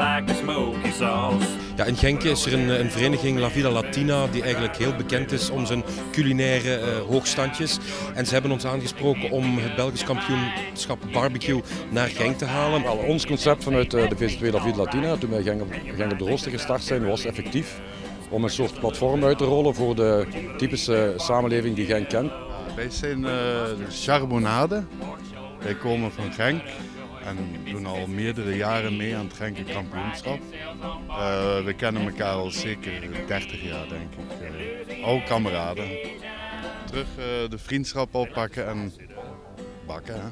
like smoky sauce. Ja, in Genk is er een, een, vereniging La Vida Latina die eigenlijk heel bekend is om zijn culinaire uh, hoogstandjes. En ze hebben ons aangesproken om het Belgisch kampioenschap barbecue naar Genk te halen. Wel, ons concept vanuit uh, de VZ2 La Vida Latina, toen wij Genk op, Genk op de Rooster gestart zijn, was effectief om een soort platform uit te rollen voor de typische samenleving die Genk kent. Wij zijn uh, de Charbonade. Wij komen van Genk en doen al meerdere jaren mee aan het Genken kampioenschap. Uh, we kennen elkaar al zeker 30 jaar, denk ik. Uh, oude kameraden. Terug de vriendschap oppakken en bakken. Hè.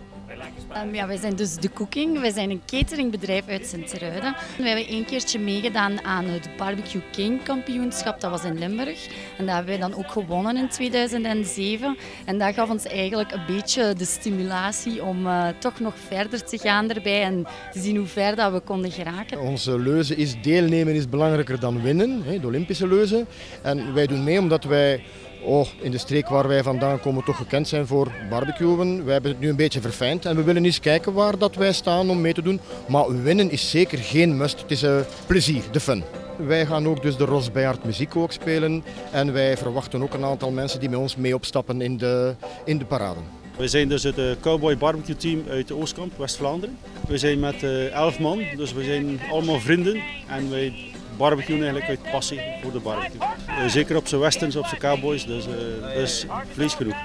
Um, ja, wij zijn dus de Cooking. Wij zijn een cateringbedrijf uit Sint-Truiden. We hebben één keertje meegedaan aan het Barbecue King kampioenschap. Dat was in Limburg. En dat hebben wij dan ook gewonnen in 2007. En dat gaf ons eigenlijk een beetje de stimulatie om uh, toch nog verder te gaan erbij en te zien hoe ver dat we konden geraken. Onze leuze is deelnemen is belangrijker dan winnen, de Olympische leuze. En wij doen mee omdat wij oh, in de streek waar wij vandaan komen toch gekend zijn voor barbecuen. Wij hebben het nu een beetje verfijnd en we willen eens kijken waar dat wij staan om mee te doen. Maar winnen is zeker geen must. Het is een plezier, de fun. Wij gaan ook dus de Ros Bijard muziek ook spelen en wij verwachten ook een aantal mensen die met ons mee opstappen in de, in de parade. We zijn dus het Cowboy Barbecue Team uit Oostkamp, West-Vlaanderen. We zijn met elf man, dus we zijn allemaal vrienden en wij barbecue eigenlijk uit passie voor de barbecue. Uh, zeker op zijn westerns, op zijn cowboys, dus, uh, dus vlees genoeg.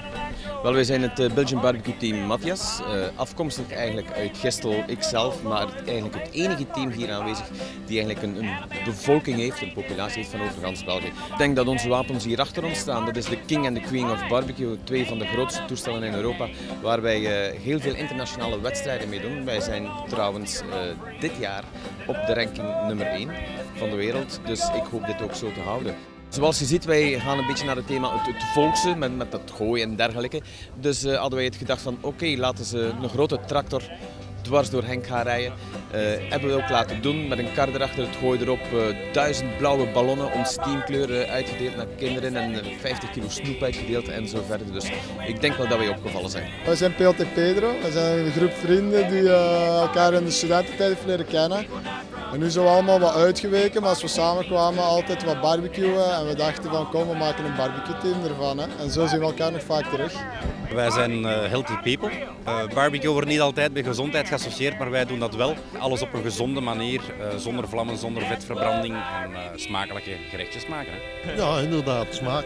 Wel, wij zijn het uh, Belgian Barbecue Team Matthias, afkomstig eigenlijk uit Gestel, ikzelf, maar eigenlijk het enige team hier aanwezig die eigenlijk een, een bevolking heeft, een populatie heeft van over gans België. Ik denk dat onze wapens hier achter ons staan, dat is de King en de Queen of Barbecue, twee van de grootste toestellen in Europa, waar wij heel veel internationale wedstrijden mee doen. Wij zijn trouwens dit jaar op de ranking nummer 1 van de wereld. Dus ik hoop dit ook zo te houden. Zoals je ziet, wij gaan een beetje naar het thema het, het volkse, met, met het gooien en dergelijke. Dus uh, hadden wij het gedacht van oké, laten ze een grote tractor dwars door Henk gaan rijden. Uh, hebben we ook laten doen met een kar erachter, het gooi erop, uh, duizend blauwe ballonnen om steamkleuren uitgedeeld naar kinderen en 50 kilo snoep uitgedeeld en zo verder. Dus ik denk wel dat wij opgevallen zijn. Wij zijn en Pedro, we zijn een groep vrienden die elkaar in de studententijd heeft leren kennen. En nu zijn we allemaal wat uitgeweken, maar als we samenkwamen altijd wat barbecuen. En we dachten van kom, we maken een barbecue team ervan. Hè. En zo zien we elkaar nog vaak terug. Wij zijn uh, healthy people. Uh, barbecue wordt niet altijd met gezondheid geassocieerd, maar wij doen dat wel. Alles op een gezonde manier, uh, zonder vlammen, zonder vetverbranding en smakelijke gerechtjes maken. Hè. Ja, inderdaad, smaak.